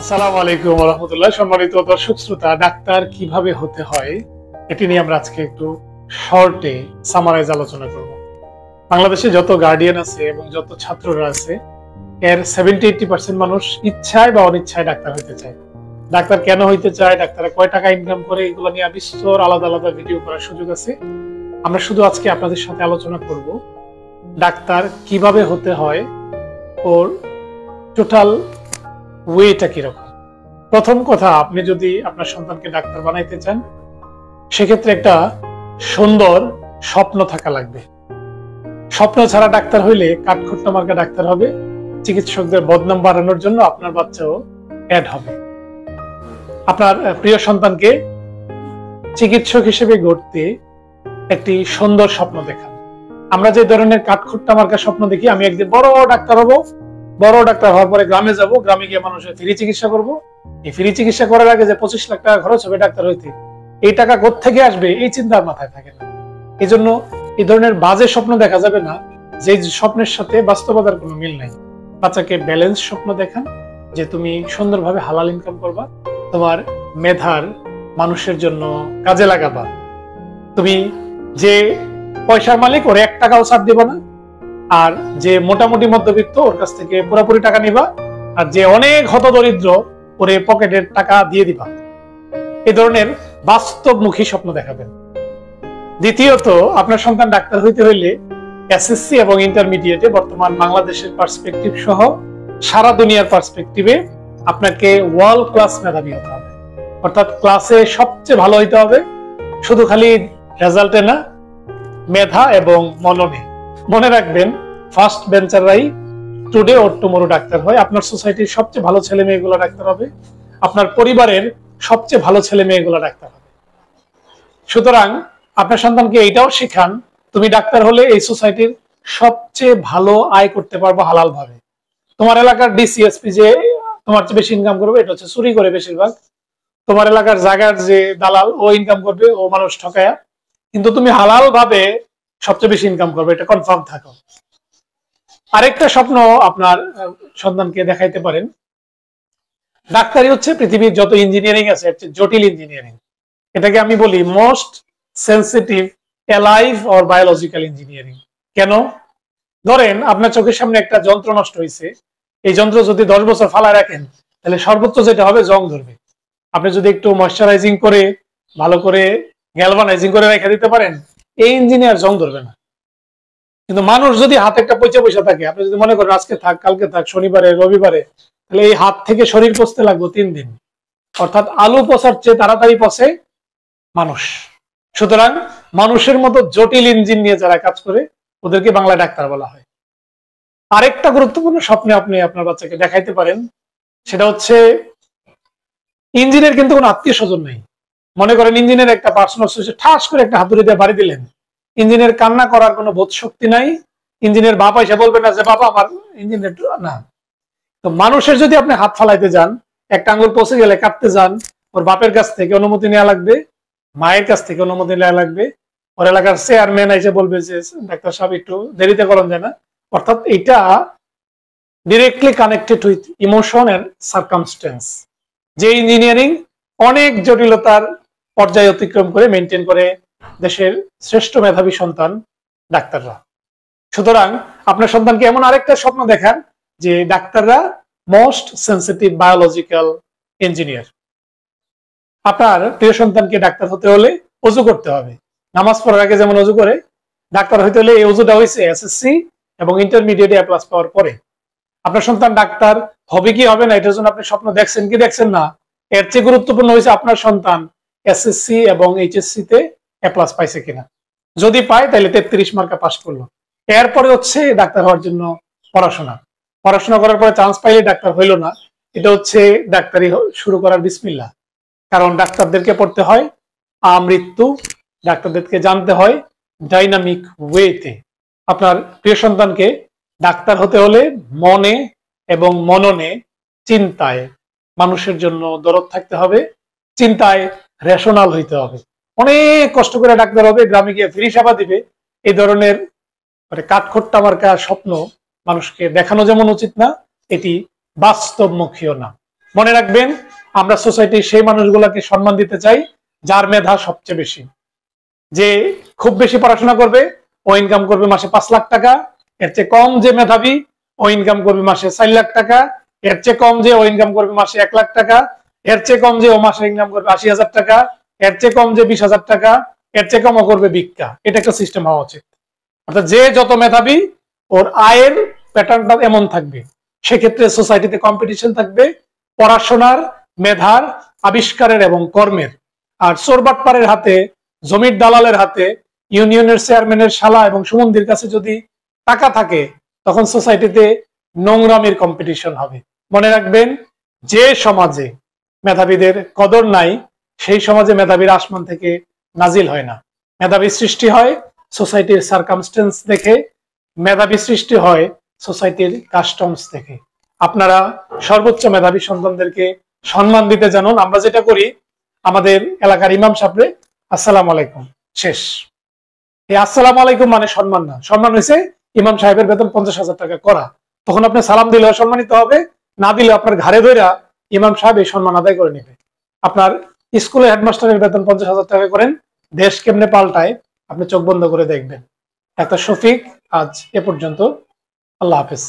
আসসালামু আলাইকুম রহমতুল্লাহ সম্মানিত দর্শক শ্রোতা, ডাক্তার কীভাবে হতে হয় এটি নিয়ে আমরা আজকে একটু শর্টে সামারাইজ আলোচনা করব। বাংলাদেশে যত গার্ডিয়ান আছে এবং যত ছাত্ররা আছে, এর সেভেন্টি এইটি পার্সেন্ট মানুষ ইচ্ছায় বা অনিচ্ছায় ডাক্তার হইতে চায়। ডাক্তার কেন হইতে চায় ডাক্তারে কয় টাকা ইনকাম করে, এগুলো নিয়ে বিস্তর আলাদা আলাদা ভিডিও করার সুযোগ আছে। আমরা শুধু আজকে আপনাদের সাথে আলোচনা করব ডাক্তার কীভাবে হতে হয় ওর টোটাল ওয়েটা কীরকম? প্রথম কথা, আপনি যদি আপনার সন্তানকে ডাক্তার বানাইতে চান, সেক্ষেত্রে একটা সুন্দর স্বপ্ন থাকা লাগবে। স্বপ্ন ছাড়া ডাক্তার হইলে কাঠখুট্টা মার্কা ডাক্তার হবে, চিকিৎসকদের বদনাম বাড়ানোর জন্য আপনার বাচ্চাও অ্যাড হবে। আপনার প্রিয় সন্তানকে চিকিৎসক হিসেবে গড়তে একটি সুন্দর স্বপ্ন দেখান। আমরা যে ধরনের কাঠখুট্টা মার্কা স্বপ্ন দেখি, আমি একদিন বড় ডাক্তার হব বড় ডাক্তার হওয়ার পরে গ্রামে যাব, গ্রামে গিয়ে মানুষের ফ্রি চিকিৎসা করব। এই ফ্রি চিকিৎসা করার আগে যে পঁচিশ লাখ টাকা খরচ হবে ডাক্তার হইতে, এই টাকা থেকে আসবে? এই চিন্তার মাথায় থাকে না। এই জন্য এই ধরনের বাজে স্বপ্ন দেখা যাবে না, যে স্বপ্নের সাথে বাস্তবতার কোনো মিল নাই। বাচ্চাকে ব্যালেন্স স্বপ্ন দেখান, যে তুমি সুন্দরভাবে হালাল ইনকাম করবা, তোমার মেধার মানুষের জন্য কাজে লাগাবা। তুমি যে পয়সার মালিক, ওর এক টাকাও ছাড় দিবা না। আর যে মোটামুটি মধ্যবিত্ত, ওর কাছ থেকে পুরোপুরি টাকা নিবা, আর যে অনেক হত দরিদ্র ওরে পকেটের টাকা দিয়ে দিবা। এই ধরনের বাস্তবমুখী স্বপ্ন দেখাবেন। দ্বিতীয়ত, আপনার সন্তান ডাক্তার হইতে হইলে এসএসসি এবং ইন্টারমিডিয়েটে বর্তমান বাংলাদেশের পার্সপেক্টিভ সহ সারা দুনিয়ার পার্সপেক্টিভে আপনাকে ওয়ার্ল্ড ক্লাস মেধাবী হতে হবে। অর্থাৎ ক্লাসে সবচেয়ে ভালো হইতে হবে। শুধু খালি রেজাল্টে না, মেধা এবং মননে। মনে রাখবেন ফার্স্ট বেঞ্চাররাই টুডে ওর টুমোরো ডাক্তার হয়। আপনার সোসাইটির সবচেয়ে ভালো ছেলে মেয়েগুলো ডাক্তার হবে। আপনার পরিবারের সবচেয়ে ভালো ছেলে মেয়েগুলো ডাক্তার হবে। সুতরাং আপনার সন্তানকে এইটাও শেখান, তুমি ডাক্তার হলে এই সোসাইটির সবচেয়ে ভালো আয় করতে পারব হালাল ভাবে তোমার এলাকার ডিসিএসপি যে তোমার চেয়ে বেশি ইনকাম করবে, এটা হচ্ছে চুরি করে বেশিরভাগ। তোমার এলাকার জায়গার যে দালাল, ও ইনকাম করবে, ও মানুষ ঠকায়া। কিন্তু তুমি হালাল ভাবে সবচেয়ে বেশি ইনকাম করবে, এটা কনফার্ম থাকো। আরেকটা স্বপ্ন আপনার সন্তানকে দেখাইতে পারেন। ডাক্তারি হচ্ছে পৃথিবীর যত ইঞ্জিনিয়ারিং আছে জটিল ইঞ্জিনিয়ারিং এটাকে আমি বলি most sensitive alive or biological engineering কেন? ধরেন, আপনার চোখের সামনে একটা যন্ত্র নষ্ট হয়েছে এই যন্ত্র যদি দশ বছর ফালা রাখেন, তাহলে সর্বোচ্চ যেটা হবে, জং ধরবে। আপনি যদি একটু ময়শ্চারাইজিং করে, ভালো করে গ্যালভানাইজিং করে রেখে দিতে পারেন এই ইঞ্জিনিয়ার জং ধরবে না। কিন্তু মানুষ যদি হাতে একটা পয়সা পয়সা থাকে, আপনি যদি মনে করেন আজকে থাক, কালকে থাক, শনিবারে, রবিবারে, তাহলে এই হাত থেকে শরীর পচতে লাগবে তিন দিন। অর্থাৎ আলু পচার চেয়ে তাড়াতাড়ি পচে মানুষ। সুতরাং মানুষের মতো জটিল ইঞ্জিন নিয়ে যারা কাজ করে, ওদেরকে বাংলা ডাক্তার বলা হয়। আরেকটা গুরুত্বপূর্ণ স্বপ্নে আপনি আপনার বাচ্চাকে দেখাইতে পারেন, সেটা হচ্ছে ইঞ্জিনের কিন্তু কোনো আত্মীয় স্বজন নেই। মনে করেন ইঞ্জিনের একটা পার্সোনাল নষ্ট ঠাস করে একটা হাতুড়ি দিয়ে বাড়ি দিলেন। ইঞ্জিনের কান্না করার কোনো বোধ শক্তি নাই। ইঞ্জিনের বাপ এসে বলবে না যে বাবা, আমার ইঞ্জিনের না। তো মানুষের যদি আপনি হাত ফালাইতে যান, একটা আঙ্গুল পচে গেলে কাটতে যান, ওর বাপের কাছ থেকে অনুমতি নেওয়া লাগবে, মায়ের কাছ থেকে অনুমতি নেওয়া লাগবে। ওর এলাকার চেয়ারম্যান এসে বলবে যে, ডাক্তার সাহেব, একটু দেরিতে করেন যায় না। অর্থাৎ এটা directly connected with emotion and circumstance যে ইঞ্জিনিয়ারিং অনেক জটিলতার পর্যায়ে অতিক্রম করে মেনটেন করে দেশের শ্রেষ্ঠ মেধাবী সন্তান ডাক্তাররা। সুতরাং আপনার সন্তানকে এমন আরেকটা স্বপ্ন দেখান যে ডাক্তাররা মোস্ট সেন্সিটিভ বায়োলজিক্যাল ইঞ্জিনিয়ার আপনার প্রিয় সন্তানকে ডাক্তার হতে হলে অজু করতে হবে। নামাজ পড়ার আগে যেমন অজু করে, ডাক্তার হইতে হলে এই অজুটা হয়েছে এসএসসি এবং ইন্টারমিডিয়েট এ প্লাস পাওয়ার পরে। আপনার সন্তান ডাক্তার হবে কি হবে না, এটার জন্য আপনি স্বপ্ন দেখছেন কি দেখছেন না, এর চেয়ে গুরুত্বপূর্ণ হয়েছে আপনার সন্তান এসএসসি এবং এইচএসসি তে এ প্লাস পাইছে কিনা। যদি পায়, তাহলে তেত্রিশ মার্কা পাস করল। এরপরে হচ্ছে ডাক্তার হওয়ার জন্য পড়াশোনা। পড়াশোনা করার পরে চান্স পাইলে ডাক্তার হইল না। এটা হচ্ছে ডাক্তারি শুরু করার বিসমিল্লা। কারণ ডাক্তারদেরকে পড়তে হয় আমৃত্যু, ডাক্তারদেরকে জানতে হয় ডাইনামিক ওয়েতে আপনার প্রিয় সন্তানকে ডাক্তার হতে হলে মনে এবং মননে চিন্তায় মানুষের জন্য দরদ থাকতে হবে। চিন্তায় রেশনাল হইতে হবে। অনেক কষ্ট করে ডাক্তার হবে, গ্রামে গিয়ে ফ্রি সেবা দিবে। এই ধরনের মানে কাঠখোট্টা মার্কা স্বপ্ন মানুষকে দেখানো যেমন উচিত না, এটি বাস্তবমুখীও না। মনে রাখবেন, আমরা সোসাইটির সেই মানুষগুলোকে সম্মান দিতে চাই, যার মেধা সবচেয়ে বেশি। যে খুব বেশি পড়াশোনা করবে, ও ইনকাম করবে মাসে পাঁচ লাখ টাকা, এর চেয়ে কম যে মেধাবী, ও ইনকাম করবে মাসে চার লাখ টাকা, এর চেয়ে কম যে ও ইনকাম করবে মাসে এক লাখ টাকা এর চেয়ে কম যে ও মাসে ইনকাম করবে আশি হাজার টাকা, এর চেয়ে কম যে বিশ হাজার টাকা, এর চেয়ে কম ও করবে ভিক্ষা। এটা একটা সিস্টেম হওয়া উচিত। অর্থাৎ যে যত মেধাবী, ওর আয়ের প্যাটার্নটা এমন থাকবে। সেক্ষেত্রে সোসাইটিতে কম্পিটিশন থাকবে, পড়াশোনার, মেধার, আবিষ্কারের এবং কর্মের। আর চোরবাটপাড়ের হাতে, জমির দালালের হাতে, ইউনিয়নের চেয়ারম্যানের শালা এবং সুমন্দির কাছে যদি টাকা থাকে, তখন সোসাইটিতে নোংরামির কম্পিটিশন হবে। মনে রাখবেন, যে সমাজে মেধাবীদের কদর নাই, সেই সমাজে মেধাবীর আসমান থেকে নাজিল হয় না। মেধাবী সৃষ্টি হয় সোসাইটির সার্কামস্টেন্স দেখে, মেধাবী সৃষ্টি হয় সোসাইটির কাস্টমস থেকে আপনারা সর্বোচ্চ মেধাবী সন্তানদেরকে সম্মান দিতে জানুন। আমরা যেটা করি, আমাদের এলাকার ইমাম সাহেবরে, আসসালাম আলাইকুম, শেষ। এই আসসালাম আলাইকুম মানে সম্মান না। সম্মান হয়েছে ইমাম সাহেবের বেতন পঞ্চাশ হাজার টাকা করা। তখন আপনি সালাম দিলেও সম্মানিত হবে, না দিলে আপনার ঘাড়ে ধইরা ইমাম সাহেব এই সম্মান আদায় করে নেবে। আপনার স্কুলে হেডমাস্টারের বেতন পঞ্চাশ হাজার টাকা করেন, দেশ কেমনে পাল্টায় আপনি চোখ বন্ধ করে দেখবেন। ডাক্তার শফিক, আজ এ পর্যন্ত। আল্লাহ হাফেজ।